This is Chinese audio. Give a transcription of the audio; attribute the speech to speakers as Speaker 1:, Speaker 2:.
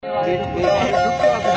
Speaker 1: 给给把这球